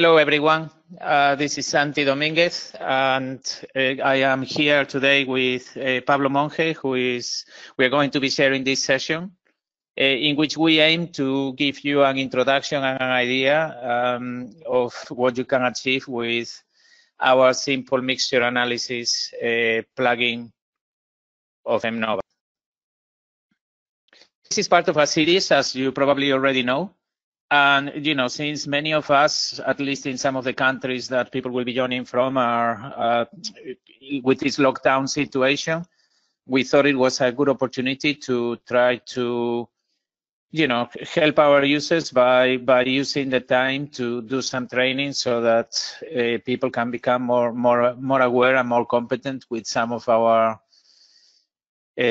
Hello, everyone. Uh, this is Santi Dominguez, and uh, I am here today with uh, Pablo Monge, who is, we are going to be sharing this session, uh, in which we aim to give you an introduction and an idea um, of what you can achieve with our simple mixture analysis uh, plugin of MNOVA. This is part of a series, as you probably already know, and, you know, since many of us, at least in some of the countries that people will be joining from are uh, with this lockdown situation, we thought it was a good opportunity to try to, you know, help our users by, by using the time to do some training so that uh, people can become more, more, more aware and more competent with some of our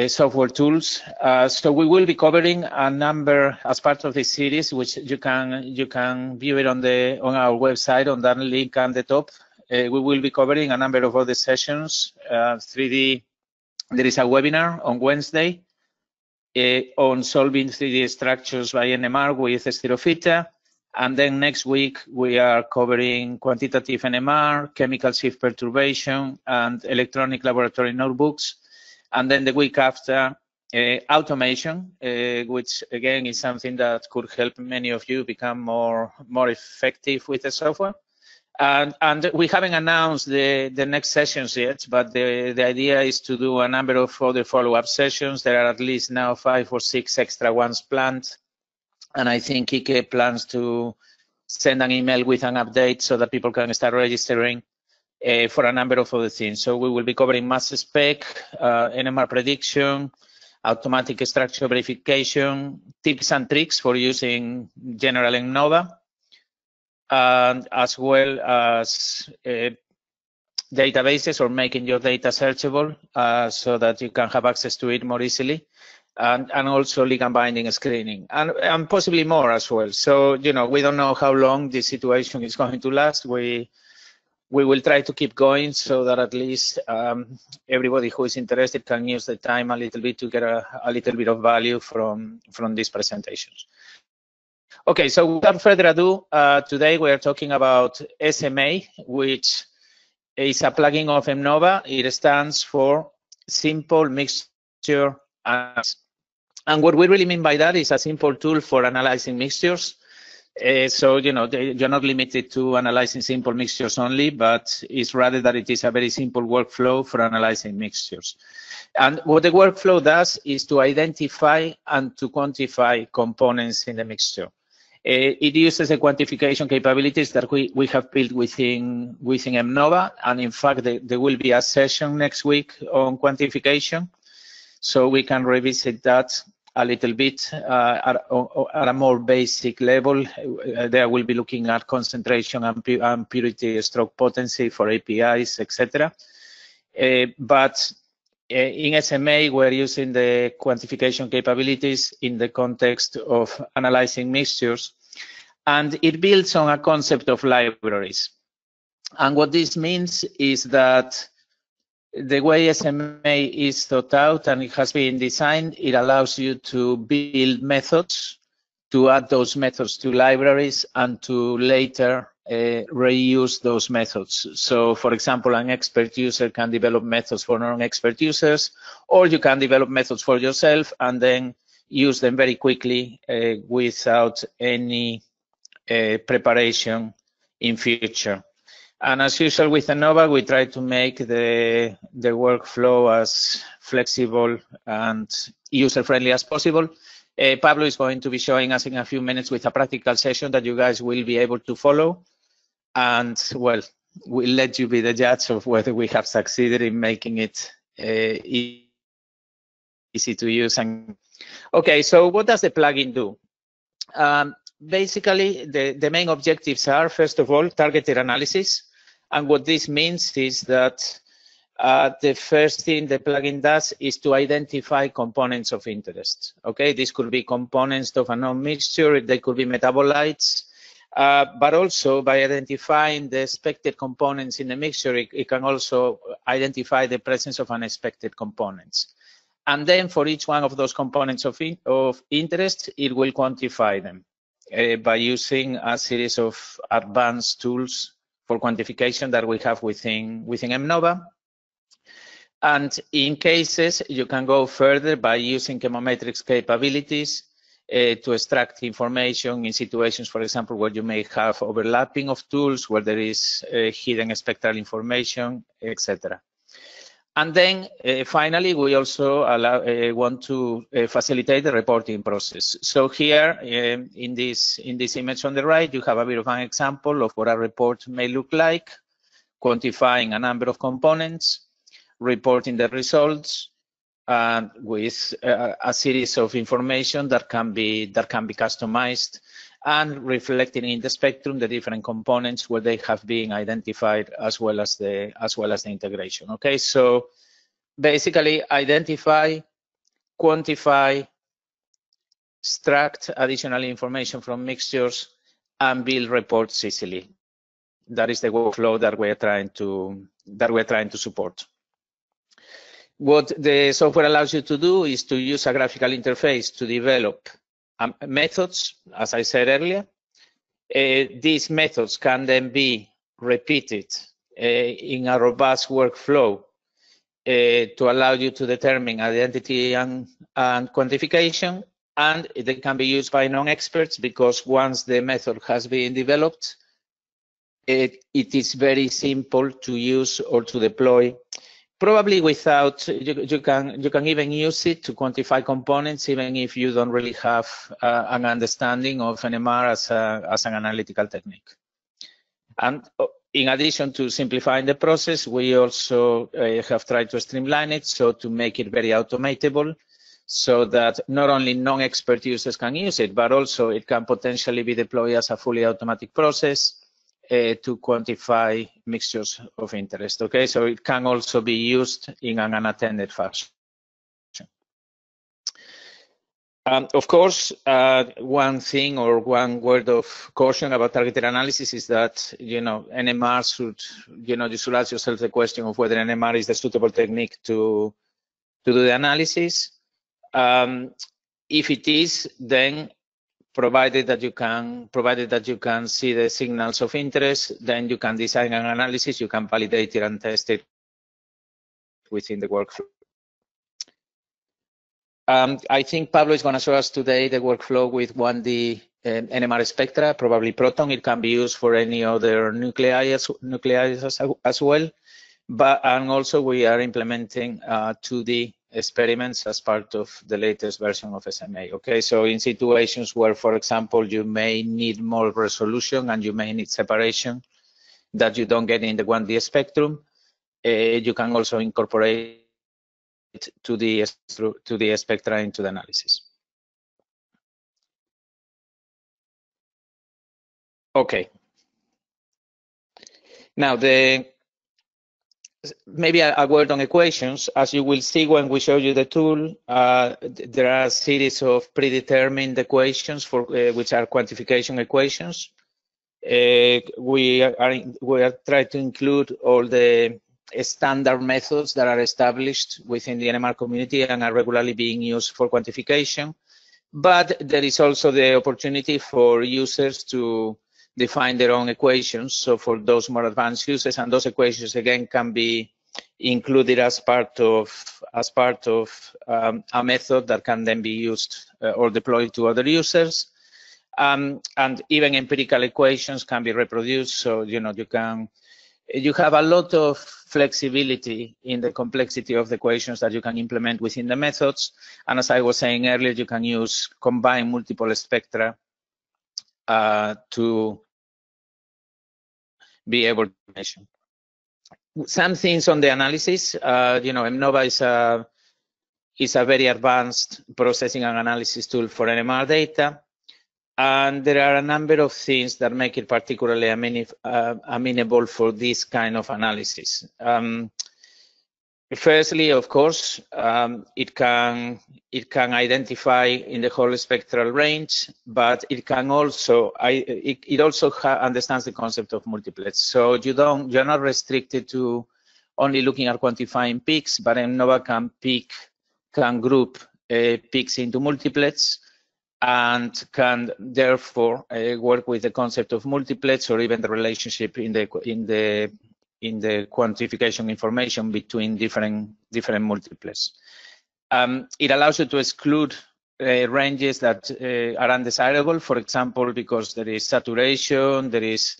software tools. Uh, so we will be covering a number as part of this series, which you can you can view it on the on our website on that link on the top. Uh, we will be covering a number of other sessions. 3D. There is a webinar on Wednesday on solving 3D structures by NMR with StereoFitter. And then next week, we are covering quantitative NMR, chemical shift perturbation, and electronic laboratory notebooks. And then the week after, uh, automation, uh, which again is something that could help many of you become more more effective with the software. And, and we haven't announced the, the next sessions yet, but the, the idea is to do a number of other follow-up sessions. There are at least now five or six extra ones planned. And I think Ike plans to send an email with an update so that people can start registering for a number of other things. So we will be covering mass spec, uh, NMR prediction, automatic structure verification, tips and tricks for using general MNOVA, and as well as uh, databases or making your data searchable uh, so that you can have access to it more easily. And, and also ligand binding screening and, and possibly more as well. So, you know, we don't know how long this situation is going to last. We we will try to keep going so that at least um, everybody who is interested can use the time a little bit to get a, a, little bit of value from, from these presentations. Okay, so without further ado, uh, today we are talking about SMA, which is a plugin of MNOVA. It stands for Simple Mixture Analysis. And what we really mean by that is a simple tool for analyzing mixtures uh, so, you know, they, you're not limited to analyzing simple mixtures only, but it's rather that it is a very simple workflow for analyzing mixtures. And what the workflow does is to identify and to quantify components in the mixture. Uh, it uses the quantification capabilities that we, we have built within, within MNOVA. And in fact, the, there will be a session next week on quantification. So we can revisit that a little bit uh, at, at, a more basic level. Uh, there we'll be looking at concentration and, pu and purity stroke potency for APIs, etc. Uh, but in SMA, we're using the quantification capabilities in the context of analyzing mixtures. And it builds on a concept of libraries. And what this means is that the way SMA is thought out and it has been designed, it allows you to build methods, to add those methods to libraries and to later uh, reuse those methods. So for example, an expert user can develop methods for non-expert users, or you can develop methods for yourself and then use them very quickly uh, without any uh, preparation in future. And as usual with MNOVA, we try to make the, the workflow as flexible and user-friendly as possible. Uh, Pablo is going to be showing us in a few minutes with a practical session that you guys will be able to follow. And well, we'll let you be the judge of whether we have succeeded in making it uh, easy to use. And okay, so what does the plugin do? Um, basically, the, the main objectives are, first of all, targeted analysis. And what this means is that uh, the first thing the plugin does is to identify components of interest. Okay, this could be components of a known mixture, they could be metabolites, uh, but also by identifying the expected components in the mixture, it, it can also identify the presence of unexpected components. And then for each one of those components of, in, of interest, it will quantify them. uh, by using a series of advanced tools for quantification that we have within, within MNOVA. And in cases, you can go further by using chemometrics capabilities uh, to extract information in situations, for example, where you may have overlapping of tools, where there is uh, hidden spectral information, etc. And then uh, finally, we also allow, uh, want to uh, facilitate the reporting process. So here um, in this in this image on the right, you have a bit of an example of what a report may look like, quantifying a number of components, reporting the results, uh, with uh, a series of information that can be that can be customized and reflecting in the spectrum the different components where they have been identified as well as the as well as the integration. Okay, so basically identify, quantify, extract additional information from mixtures, and build reports easily. That is the workflow that we're trying to that we're trying to support. What the software allows you to do is to use a graphical interface to develop um, methods, as I said earlier. Uh, these methods can then be repeated uh, in a robust workflow uh, to allow you to determine identity and, and quantification. And they can be used by non-experts because once the method has been developed, it, it is very simple to use or to deploy probably without you, you, can you can even use it to quantify components even if you don't really have uh, an understanding of NMR as, a, as an analytical technique. And uh, in addition to simplifying the process, we also uh, have tried to streamline it so to make it very automatable so that not only non-expert users can use it, but also it can potentially be deployed as a fully automatic process uh, to quantify mixtures of interest. Okay, so it can also be used in an unattended fashion. Um, of course, uh, one thing or one word of caution about targeted analysis is that, you know, NMR should, you know, you should ask yourself the question of whether NMR is the suitable technique to, to do the analysis. Um, if it is, then provided that you can provided that you can see the signals of interest, then you can design an analysis, you can validate it and test it within the workflow. Um, I think Pablo is going to show us today the workflow with 1D um, NMR spectra, probably Proton. It can be used for any other nuclei as, nuclei as, as well. But and also we are implementing uh, 2D experiments as part of the latest version of SMA. Okay, so in situations where, for example, you may need more resolution and you may need separation that you don't get in the 1D spectrum, uh, you can also incorporate it to the to the spectra into the analysis. Okay. Now the maybe a, a, word on equations. As you will see when we show you the tool, uh, there are a series of predetermined equations for uh, which are quantification equations. Uh, we are we are trying to include all the standard methods that are established within the NMR community and are regularly being used for quantification. But there is also the opportunity for users to define their own equations. So for those more advanced users, and those equations again can be included as part of as part of um, a method that can then be used uh, or deployed to other users. Um, and even empirical equations can be reproduced. So you know you can you have a lot of flexibility in the complexity of the equations that you can implement within the methods. And as I was saying earlier, you can use combine multiple spectra uh, to be able to measure. Some things on the analysis, uh, you know, MNOVA is a, is a very advanced processing and analysis tool for NMR data. And there are a number of things that make it particularly uh, amenable for this kind of analysis. Um, firstly, of course, um, it can it can identify in the whole spectral range, but it can also I, it, it also understands the concept of multiplets. So you don't you're not restricted to only looking at quantifying peaks, but MNOVA can pick can group uh, peaks into multiplets and can therefore uh, work with the concept of multiplets or even the relationship in the in the in the quantification information between different different multiplets. Um, it allows you to exclude uh, ranges that uh, are undesirable, for example, because there is saturation, there is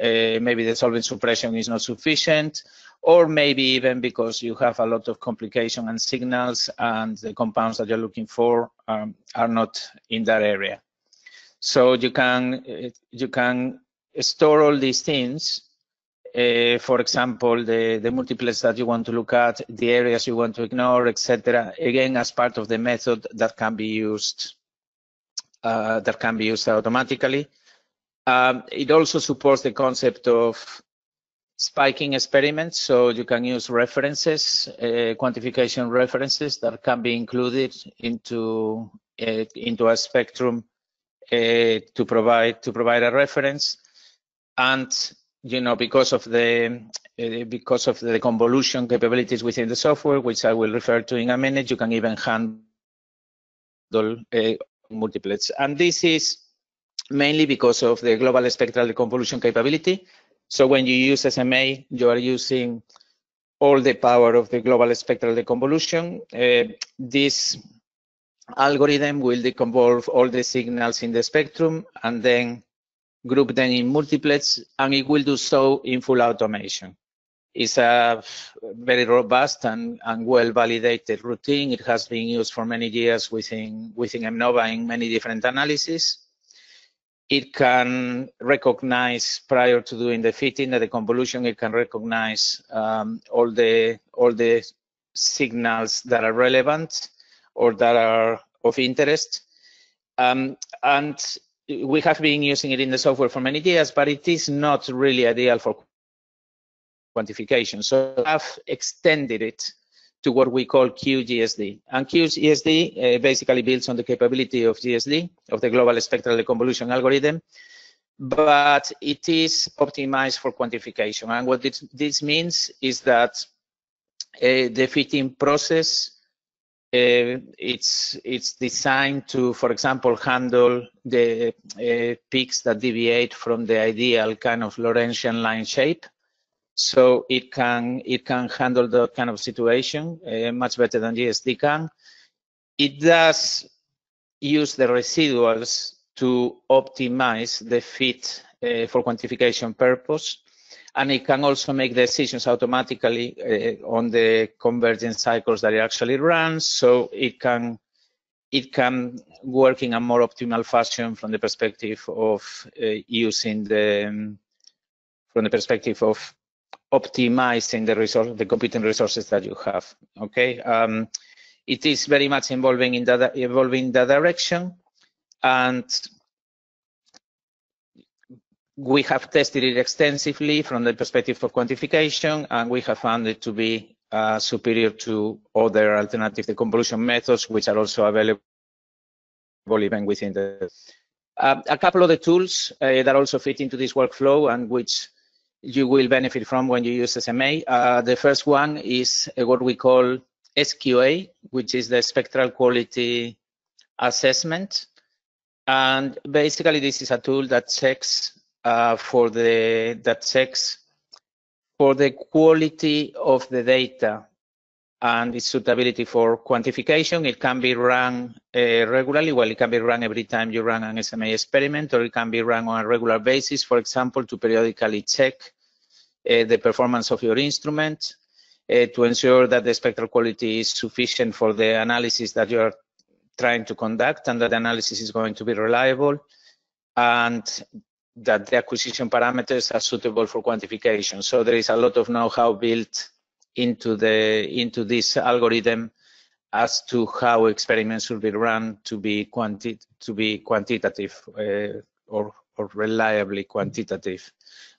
uh, maybe the solvent suppression is not sufficient, or maybe even because you have a lot of complication and signals and the compounds that you're looking for um, are not in that area. So you can you can store all these things. Uh, for example, the, the multiplets that you want to look at, the areas you want to ignore, etc. Again, as part of the method that can be used uh, that can be used automatically. Um, it also supports the concept of spiking experiments, so you can use references, uh, quantification references that can be included into uh, into a spectrum to provide to provide a reference, and you know because of the uh, because of the convolution capabilities within the software, which I will refer to in a minute, you can even handle uh, multiplets, and this is mainly because of the global spectral deconvolution capability. So when you use SMA, you are using all the power of the global spectral deconvolution. Uh, this algorithm will deconvolve all the signals in the spectrum and then group them in multiplets, and it will do so in full automation. It's a very robust and, and well-validated routine. It has been used for many years within, within MNOVA in many different analyses it can recognize prior to doing the fitting the convolution it can recognize um, all the all the signals that are relevant or that are of interest um, and we have been using it in the software for many years but it is not really ideal for quantification so i've extended it to what we call QGSD. And QGSD uh, basically builds on the capability of GSD, of the global spectral deconvolution algorithm, but it is optimized for quantification. And what this, this means is that uh, the fitting process uh, it's it's designed to, for example, handle the uh, peaks that deviate from the ideal kind of Lorentzian line shape so it can it can handle that kind of situation uh, much better than GSD can. It does use the residuals to optimize the fit uh, for quantification purpose, and it can also make decisions automatically uh, on the convergence cycles that it actually runs. So it can it can work in a more optimal fashion from the perspective of uh, using the um, from the perspective of optimizing the resource, the computing resources that you have. Okay, um, it is very much involving in that evolving that direction, and we have tested it extensively from the perspective of quantification, and we have found it to be uh, superior to other alternative deconvolution methods, which are also available even within the. Uh, a couple of the tools uh, that also fit into this workflow and which you will benefit from when you use SMA. Uh, the first one is what we call SQA, which is the spectral quality assessment. And basically, this is a tool that checks uh, for the that checks for the quality of the data and its suitability for quantification. It can be run uh, regularly. Well, it can be run every time you run an SMA experiment, or it can be run on a regular basis, for example, to periodically check uh, the performance of your instrument, uh, to ensure that the spectral quality is sufficient for the analysis that you are trying to conduct and that the analysis is going to be reliable, and that the acquisition parameters are suitable for quantification. So there is a lot of know-how built into the into this algorithm as to how experiments should be run to be quanti to be quantitative uh, or or reliably quantitative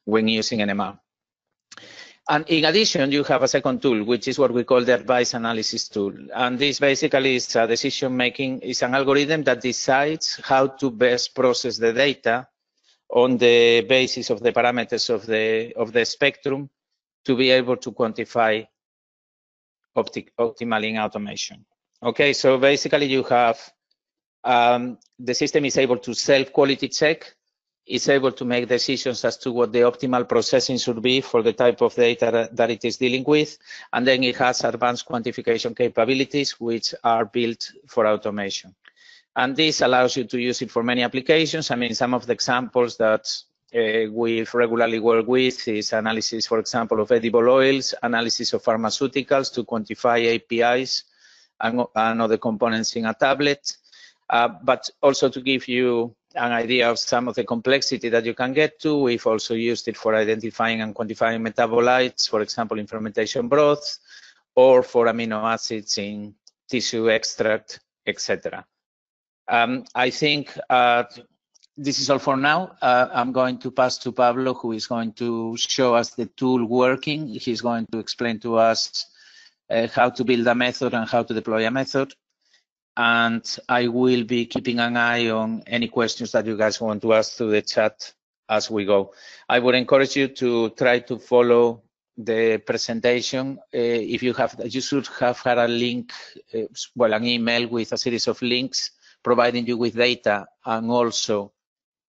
when using NMR. And in addition, you have a second tool, which is what we call the advice analysis tool. And this basically is a decision making, is an algorithm that decides how to best process the data on the basis of the parameters of the of the spectrum to be able to quantify optic, optimal in automation. Okay, so basically you have um, the system is able to self-quality check, is able to make decisions as to what the optimal processing should be for the type of data that it is dealing with, and then it has advanced quantification capabilities which are built for automation. And this allows you to use it for many applications. I mean, some of the examples that uh, we regularly work with is analysis, for example, of edible oils, analysis of pharmaceuticals to quantify APIs and, and other components in a tablet, uh, but also to give you an idea of some of the complexity that you can get to. We've also used it for identifying and quantifying metabolites, for example, in fermentation broth, or for amino acids in tissue extract, etc. Um, I think uh, this is all for now. Uh, I'm going to pass to Pablo, who is going to show us the tool working. He's going to explain to us uh, how to build a method and how to deploy a method. And I will be keeping an eye on any questions that you guys want to ask through the chat as we go. I would encourage you to try to follow the presentation. Uh, if you have, you should have had a link, uh, well, an email with a series of links providing you with data and also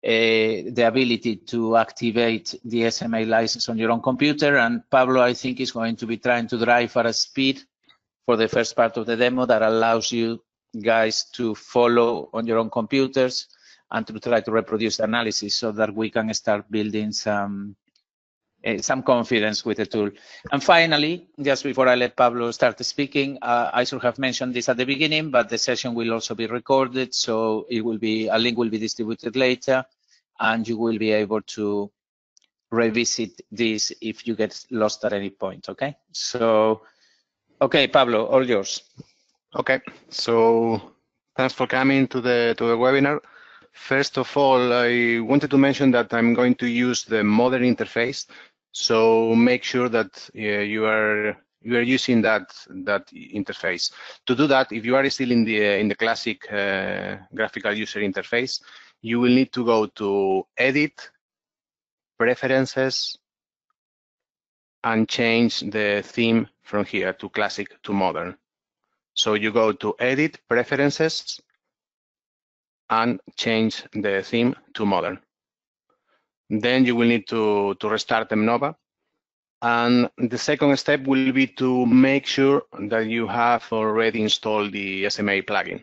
uh, the ability to activate the SMA license on your own computer. And Pablo, I think, is going to be trying to drive at a speed for the first part of the demo that allows you guys to follow on your own computers and to try to reproduce analysis so that we can start building some some confidence with the tool. And finally, just before I let Pablo start speaking, uh, I should have mentioned this at the beginning, but the session will also be recorded, so it will be a link will be distributed later, and you will be able to revisit this if you get lost at any point. Okay. So, okay, Pablo, all yours. Okay. So, thanks for coming to the to the webinar. First of all, I wanted to mention that I'm going to use the modern interface. So make sure that uh, you are you are using that that interface. To do that, if you are still in the in the classic uh, graphical user interface, you will need to go to Edit, Preferences, and change the theme from here to classic to modern. So you go to Edit, Preferences, and change the theme to modern. Then you will need to, to restart MNOVA. And the second step will be to make sure that you have already installed the SMA plugin.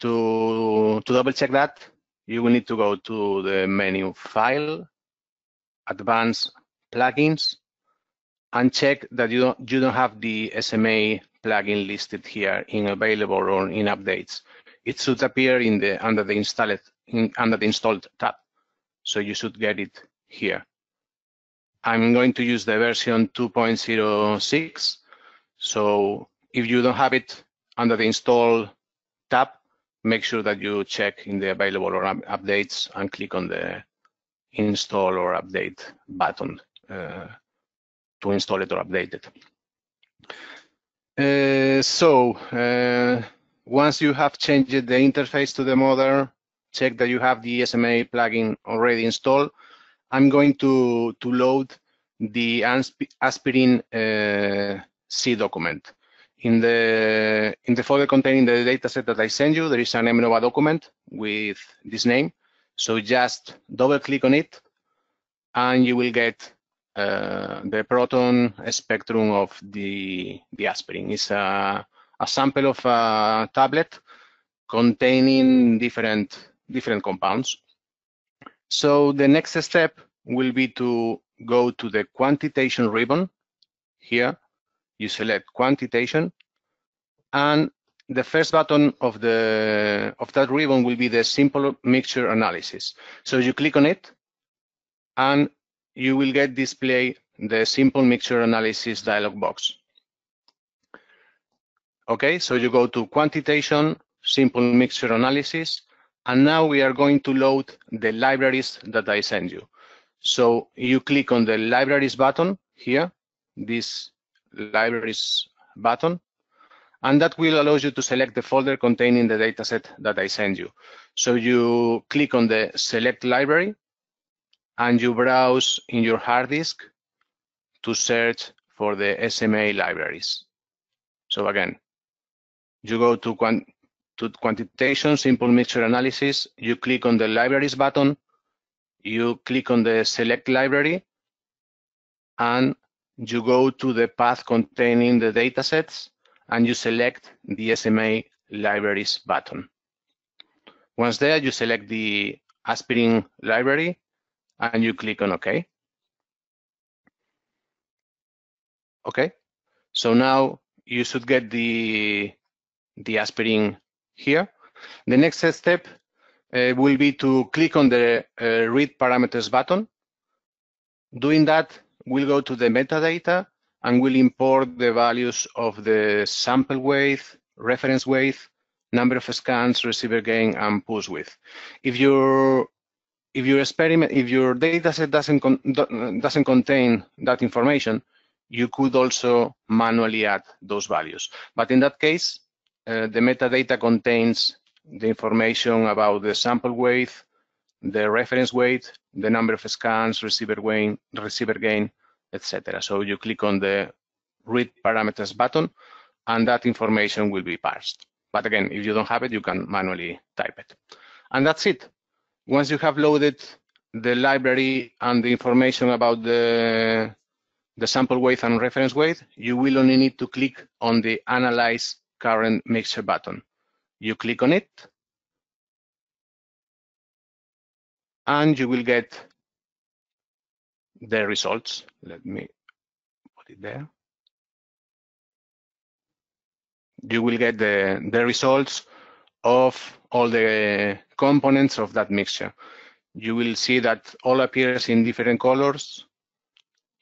To, to double check that, you will need to go to the menu File, Advanced Plugins, and check that you don't, you don't have the SMA plugin listed here in available or in updates it should appear in the under the installed in, under the installed tab. So you should get it here. I'm going to use the version 2.06. So if you don't have it under the install tab, make sure that you check in the available or updates and click on the install or update button uh, to install it or update it. Uh, so uh, once you have changed the interface to the model, check that you have the SMA plugin already installed. I'm going to, to load the aspirin uh, C document. In the, in the folder containing the dataset that I send you, there is an MNOVA document with this name. So just double click on it and you will get uh, the proton spectrum of the, the aspirin. It's a a sample of a tablet containing different, different compounds. So the next step will be to go to the quantitation ribbon. Here, you select quantitation, and the first button of the of that ribbon will be the simple mixture analysis. So you click on it, and you will get display the simple mixture analysis dialog box. Okay, so you go to quantitation, simple mixture analysis, and now we are going to load the libraries that I send you. So you click on the libraries button here, this libraries button, and that will allow you to select the folder containing the dataset that I send you. So you click on the select library and you browse in your hard disk to search for the SMA libraries. So again, you go to, to to quantitation, simple mixture analysis, you click on the libraries button, you click on the select library, and you go to the path containing the datasets, and you select the SMA libraries button. Once there, you select the aspirin library, and you click on OK. Okay, so now you should get the, the aspirin here. The next step uh, will be to click on the uh, read parameters button. Doing that, we'll go to the metadata and we'll import the values of the sample weight, reference weight, number of scans, receiver gain, and pulse width. If your if your experiment, if your dataset doesn't con doesn't contain that information, you could also manually add those values. But in that case, uh, the metadata contains the information about the sample weight, the reference weight, the number of scans, receiver gain, receiver gain, etc. So you click on the read parameters button, and that information will be parsed. But again, if you don't have it, you can manually type it. And that's it. Once you have loaded the library and the information about the the sample weight and reference weight, you will only need to click on the Analyze Current Mixture button. You click on it, and you will get the results. Let me put it there. You will get the, the results of all the components of that mixture. You will see that all appears in different colors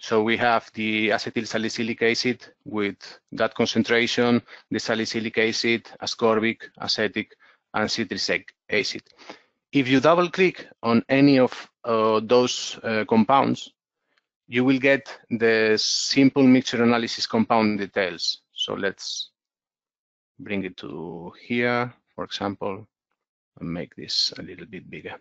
so we have the acetyl salicylic acid with that concentration, the salicylic acid, ascorbic, acetic, and citric acid. If you double click on any of uh, those uh, compounds, you will get the simple mixture analysis compound details. So let's bring it to here, for example, and make this a little bit bigger.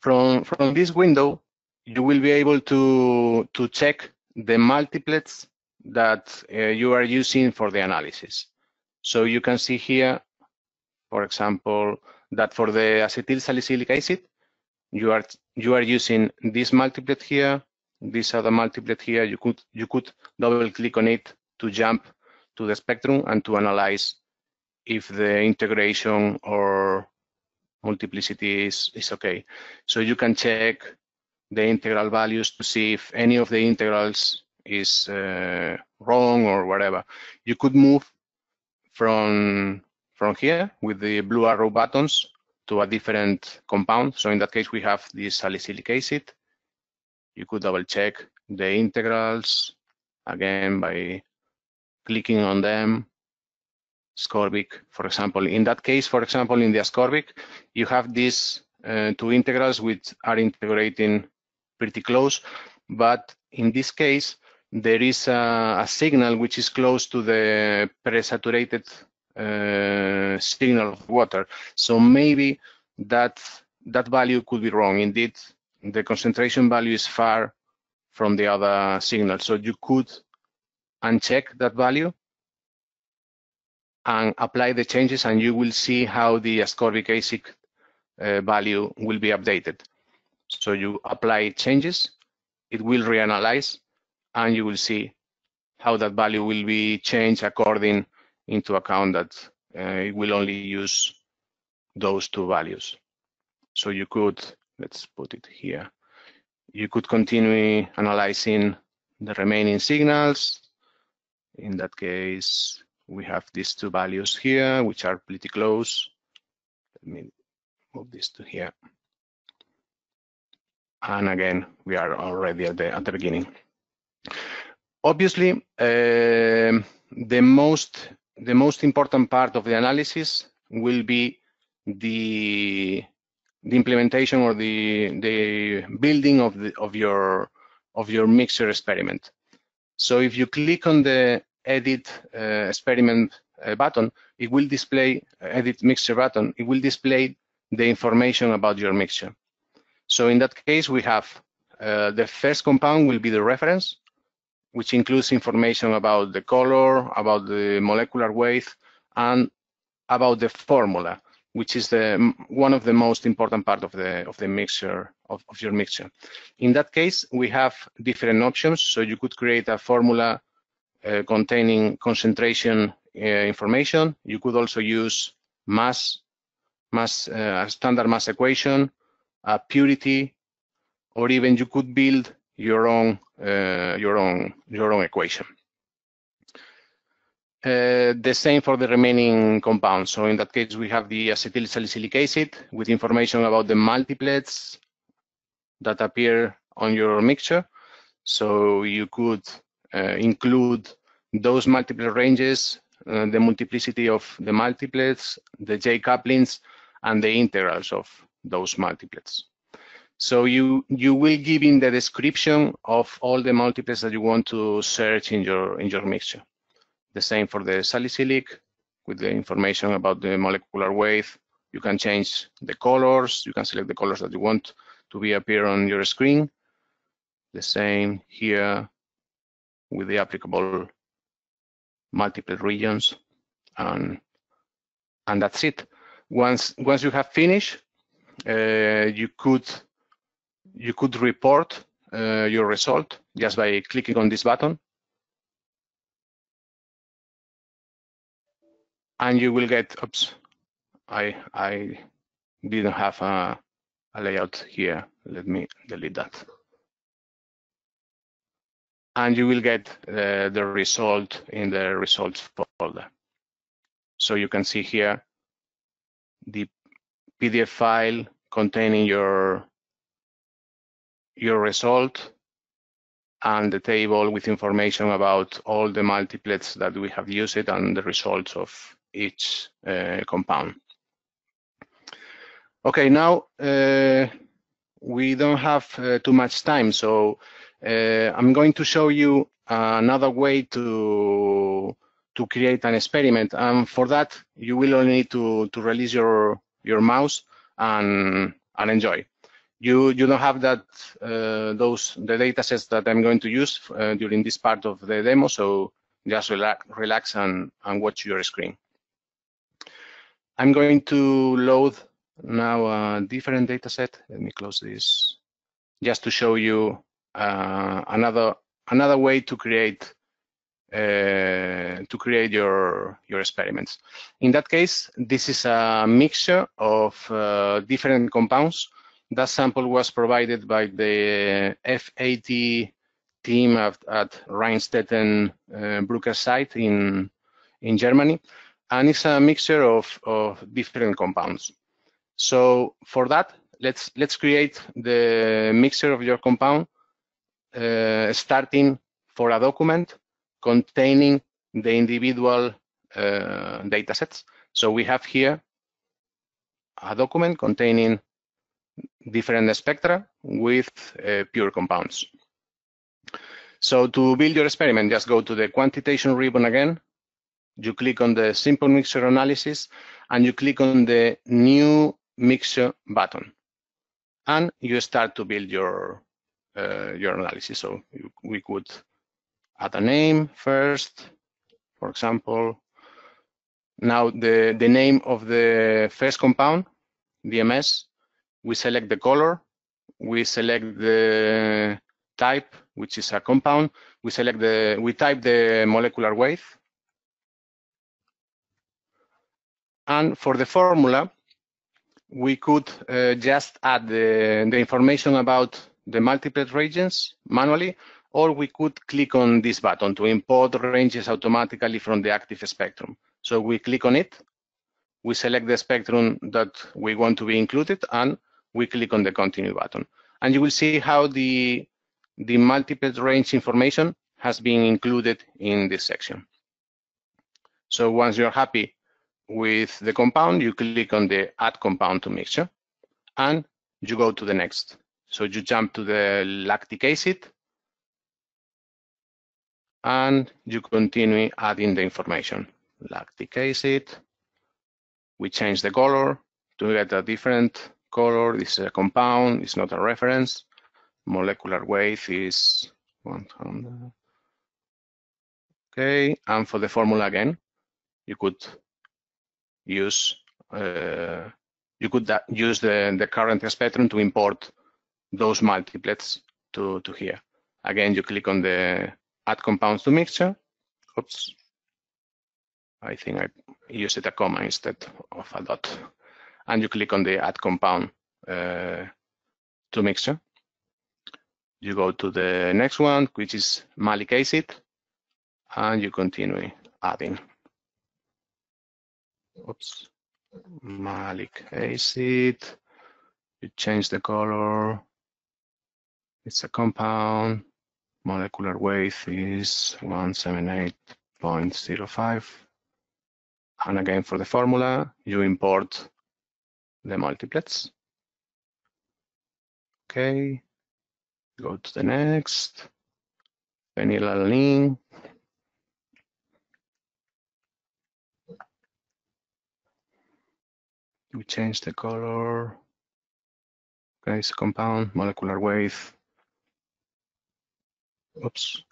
From, from this window, you will be able to, to check the multiplets that uh, you are using for the analysis. So you can see here, for example, that for the acetyl salicylic acid, you are you are using this multiplet here, this other multiplet here. You could you could double click on it to jump to the spectrum and to analyze if the integration or multiplicity is, is okay. So you can check the integral values to see if any of the integrals is uh, wrong or whatever. You could move from from here with the blue arrow buttons to a different compound. So in that case, we have this salicylic acid. You could double check the integrals again by clicking on them. Ascorbic, for example. In that case, for example, in the ascorbic, you have these uh, two integrals which are integrating pretty close. But in this case, there is a, a signal which is close to the presaturated uh, signal of water. So maybe that that value could be wrong. Indeed, the concentration value is far from the other signal. So you could uncheck that value and apply the changes and you will see how the ascorbic acid uh, value will be updated. So you apply changes, it will reanalyze, and you will see how that value will be changed according into account that uh, it will only use those two values. So you could, let's put it here, you could continue analyzing the remaining signals. In that case, we have these two values here, which are pretty close. Let me move this to here. And again, we are already at the, at the beginning. Obviously, uh, the most the most important part of the analysis will be the the implementation or the the building of the of your of your mixer experiment. So if you click on the edit uh, experiment uh, button, it will display uh, edit mixture button. It will display the information about your mixture. So in that case, we have uh, the first compound will be the reference, which includes information about the color, about the molecular weight, and about the formula, which is the one of the most important part of the of the mixture of, of your mixture. In that case, we have different options. So you could create a formula uh, containing concentration uh, information. You could also use mass, mass, uh, standard mass equation, purity, or even you could build your own, uh, your own, your own equation. Uh, the same for the remaining compounds. So in that case, we have the acetyl salicylic acid with information about the multiplets that appear on your mixture. So you could uh, include those multiple ranges, uh, the multiplicity of the multiplets, the J couplings, and the integrals of those multiplets. So you you will give in the description of all the multiplets that you want to search in your in your mixture. The same for the salicylic with the information about the molecular weight. You can change the colors. You can select the colors that you want to be appear on your screen. The same here with the applicable multiple regions and and that's it. Once once you have finished, you could you could report uh, your result just by clicking on this button and you will get, oops, I, I didn't have a, a layout here. Let me delete that. And you will get uh, the result in the results folder. So you can see here the PDF file containing your your result and the table with information about all the multiplets that we have used and the results of each uh, compound. Okay, now uh, we don't have uh, too much time, so I'm going to show you another way to to create an experiment. And for that, you will only need to, to release your, your mouse and, and enjoy. You, you don't have that uh, those the data sets that I'm going to use uh, during this part of the demo, so just relax, relax and, and watch your screen. I'm going to load now a different data set. Let me close this just to show you uh, another another way to create to create your your experiments. In that case, this is a mixture of uh, different compounds. That sample was provided by the FAT team at, at Rheinstetten uh, Bruker site in in Germany and it's a mixture of, of different compounds. So for that, let's let's create the mixture of your compound, uh, starting for a document containing the individual uh, data sets. So we have here a document containing different spectra with uh, pure compounds. So to build your experiment, just go to the quantitation ribbon again you click on the simple mixture analysis and you click on the new mixture button and you start to build your uh, your analysis so we could add a name first for example. Now the the name of the first compound dms we select the color we select the type which is a compound we select the we type the molecular weight. And for the formula, we could uh, just add the, the information about the multiplet regions manually, or we could click on this button to import ranges automatically from the active spectrum. So we click on it, we select the spectrum that we want to be included, and we click on the continue button. And you will see how the, the multiplet range information has been included in this section. So once you're happy with the compound, you click on the add compound to mixture and you go to the next. So you jump to the lactic acid and you continue adding the information. like Lactic acid, we change the color to get a different color. This is a compound, it's not a reference. Molecular weight is 100. Okay, and for the formula again, you could use uh, you could use the, the current spectrum to import those multiplets to, to here. Again, you click on the add compounds to mixture. Oops. I think I used a comma instead of a dot. And you click on the add compound uh, to mixture. You go to the next one, which is malic acid, and you continue adding. Oops. Malic acid. You change the color. It's a compound. Molecular weight is 178.05. And again, for the formula, you import the multiplets. Okay, go to the next. Phenylalanine. We change the color. Okay, it's a compound, molecular weight. Oops,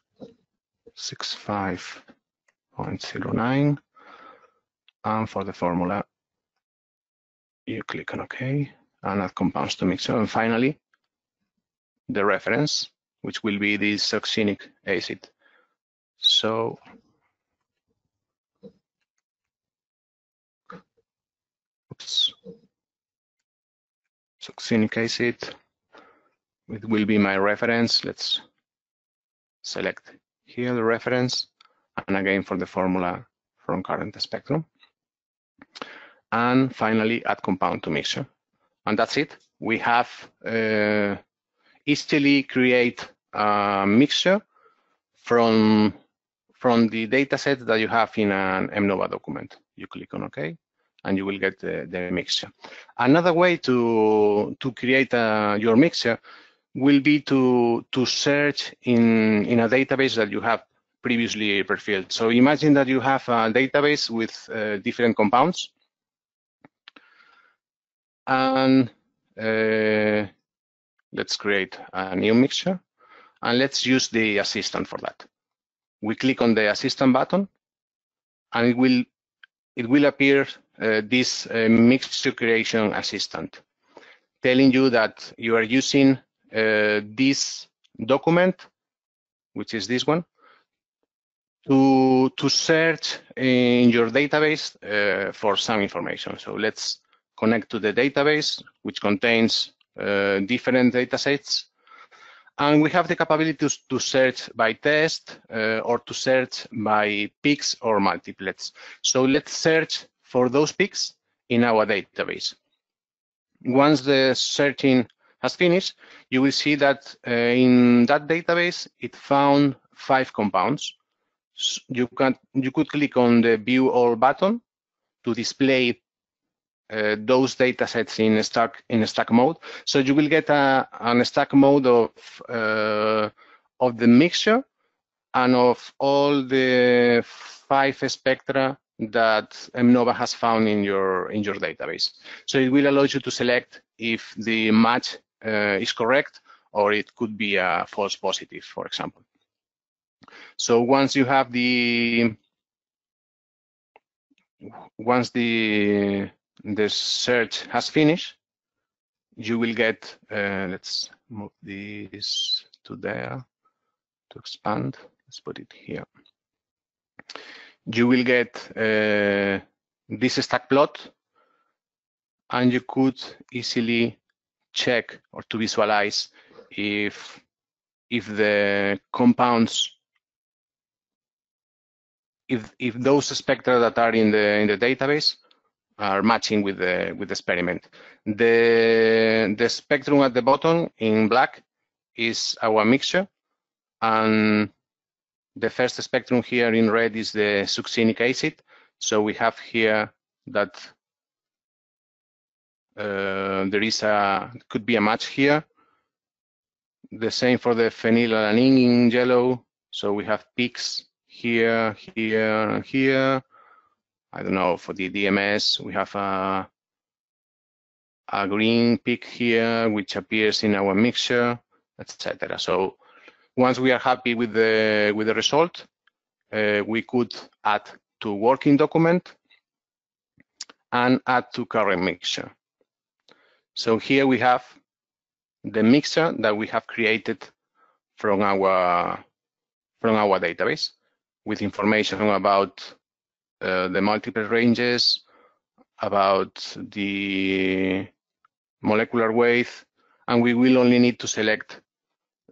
65.09. And for the formula, you click on OK and add compounds to mixture. And finally, the reference, which will be the succinic acid. So oops, succinic acid, it will be my reference. Let's select here the reference, and again for the formula from current spectrum. And finally, add compound to mixture. And that's it. We have uh, easily create a mixture from, from the data set that you have in an MNOVA document. You click on OK, and you will get the, the mixture. Another way to, to create uh, your mixture will be to, to search in, in a database that you have previously perfilled. So imagine that you have a database with uh, different compounds. And uh, let's create a new mixture. And let's use the assistant for that. We click on the assistant button, and it will it will appear uh, this uh, mixture creation assistant, telling you that you are using this document, which is this one, to, to search in your database uh, for some information. So let's connect to the database, which contains uh, different data sets. And we have the capability to, to search by test uh, or to search by peaks or multiplets. So let's search for those peaks in our database. Once the searching has finished, you will see that uh, in that database, it found five compounds. So you can you could click on the view all button to display uh, those data sets in stack in stack mode. So you will get a an stack mode of uh, of the mixture and of all the five spectra that MNOVA has found in your in your database. So it will allow you to select if the match is correct or it could be a false positive, for example. So once you have the once the the search has finished, you will get, uh, let's move this to there to expand. Let's put it here. You will get uh, this stack plot and you could easily check or to visualize if if the compounds if if those spectra that are in the in the database are matching with the with the experiment. The the spectrum at the bottom in black is our mixture, and the first spectrum here in red is the succinic acid. So we have here that uh, there is a could be a match here. The same for the phenylalanine in yellow. So we have peaks here, here, here I don't know, for the DMS, we have a, a green peak here, which appears in our mixture, etc. So once we are happy with the, with the result, uh, we could add to working document and add to current mixture. So here we have the mixer that we have created from our from our database with information about uh, the multiplet ranges, about the molecular weight, and we will only need to select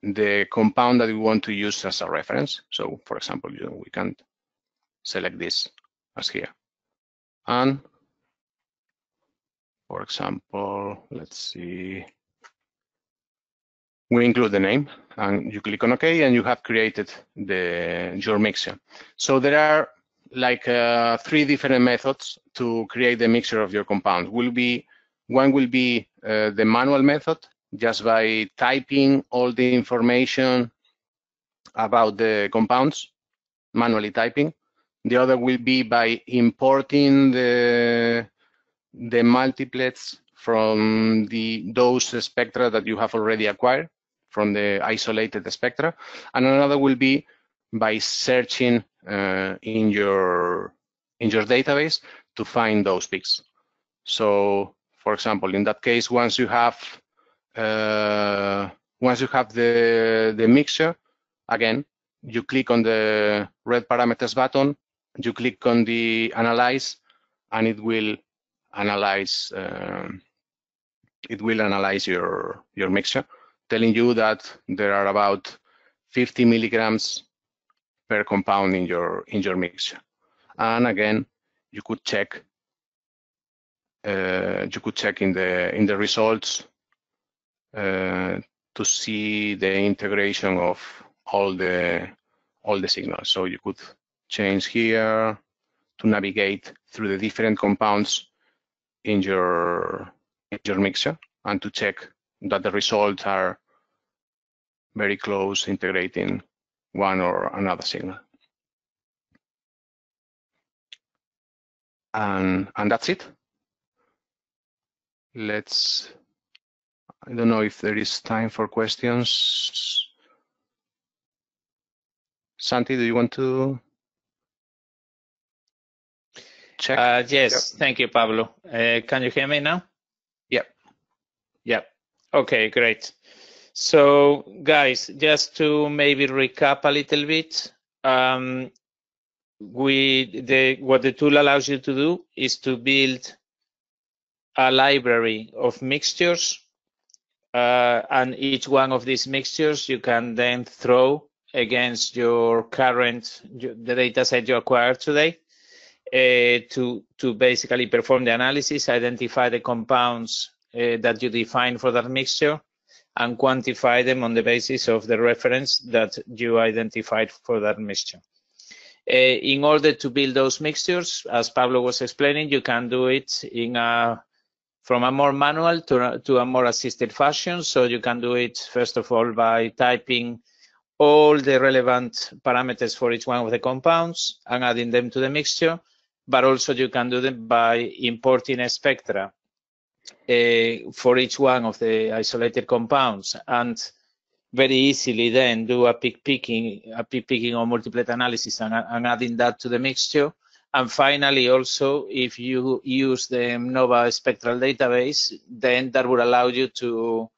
the compound that we want to use as a reference. So for example, you know, we can select this as here. And for example, let's see, we include the name and you click on OK and you have created the your mixture. So there are like uh, three different methods to create the mixture of your compound. Will be one will be uh, the manual method just by typing all the information about the compounds, manually typing. The other will be by importing the the multiplets from the those spectra that you have already acquired from the isolated spectra. And another will be by searching uh, in your in your database to find those peaks. So, for example, in that case, once you have uh, once you have the the mixture, again, you click on the red parameters button, you click on the analyze, and it will analyze uh, it will analyze your your mixture, telling you that there are about 50 milligrams per compound in your in your mixture. And again, you could check uh, you could check in the in the results uh, to see the integration of all the all the signals. So you could change here to navigate through the different compounds in your in your mixture and to check that the results are very close integrating one or another signal. And, and that's it. Let's, I don't know if there is time for questions. Santi, do you want to check? Uh, yes, yep. thank you, Pablo. Uh, can you hear me now? Yep. Yep. Okay, great. So guys, just to maybe recap a little bit, um, we the what the tool allows you to do is to build a library of mixtures, uh, and each one of these mixtures you can then throw against your current the data set you acquired today to to basically perform the analysis, identify the compounds uh, that you define for that mixture and quantify them on the basis of the reference that you identified for that mixture. Uh, in order to build those mixtures, as Pablo was explaining, you can do it in a from a more manual to, to a more assisted fashion. So you can do it, first of all, by typing all the relevant parameters for each one of the compounds and adding them to the mixture. But also you can do them by importing spectra uh, for each one of the isolated compounds and very easily then do a peak picking, a peak picking or multiplet analysis and, and, adding that to the mixture. And finally, also, if you use the MNOVA spectral database, then that would allow you to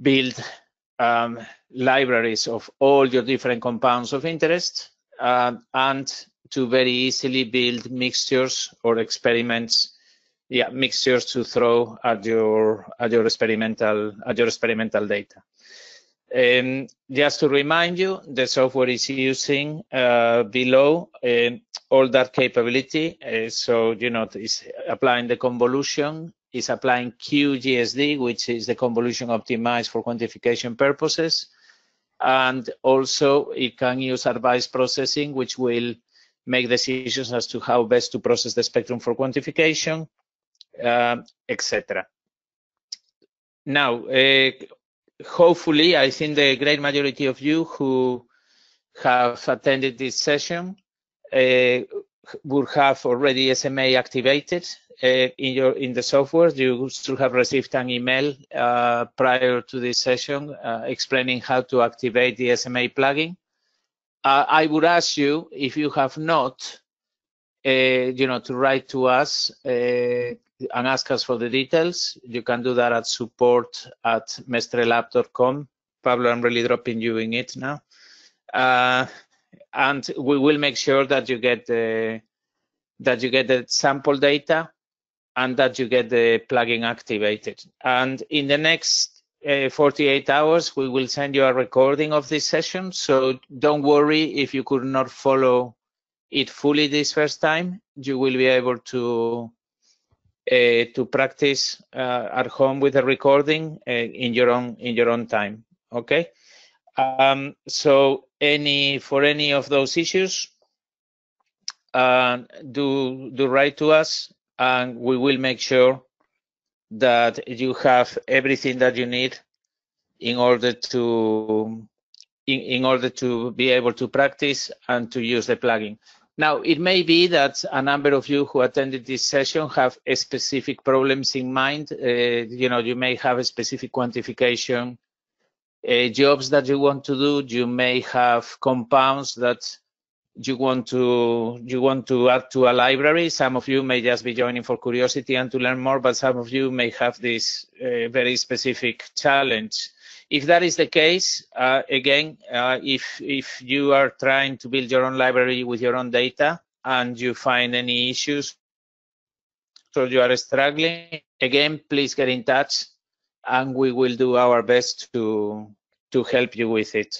build um, libraries of all your different compounds of interest uh, and to very easily build mixtures or experiments yeah, mixtures to throw at your at your experimental at your experimental data. Um, just to remind you, the software is using uh, below uh, all that capability. Uh, so you know, it's applying deconvolution, is applying QGSD, which is deconvolution optimized for quantification purposes, and also it can use advanced processing, which will make decisions as to how best to process the spectrum for quantification uh, etc. Now, uh, hopefully, I think the great majority of you who have attended this session uh, would have already SMA activated uh, in your in the software. You should have received an email uh, prior to this session uh, explaining how to activate the SMA plugin. Uh, I would ask you, if you have not, uh, you know, to write to us uh, and ask us for the details, you can do that at support at mestrelab.com. Pablo, I'm really dropping you in it now. Uh, and we will make sure that you get the that you get the sample data and that you get the plugin activated. And in the next uh, 48 hours, we will send you a recording of this session. So don't worry if you could not follow it fully this first time. You will be able to uh, to practice uh, at home with the recording uh, in your own in your own time. Okay. Um, so any for any of those issues, uh, do do write to us, and we will make sure that you have everything that you need in order to in, in order to be able to practice and to use the plugin. Now, it may be that a number of you who attended this session have specific problems in mind. Uh, you know, you may have a specific quantification uh, jobs that you want to do. You may have compounds that you want to you want to add to a library. Some of you may just be joining for curiosity and to learn more, but some of you may have this uh, very specific challenge. If that is the case, uh, again, uh, if if you are trying to build your own library with your own data and you find any issues, so you are struggling, again, please get in touch and we will do our best to to help you with it.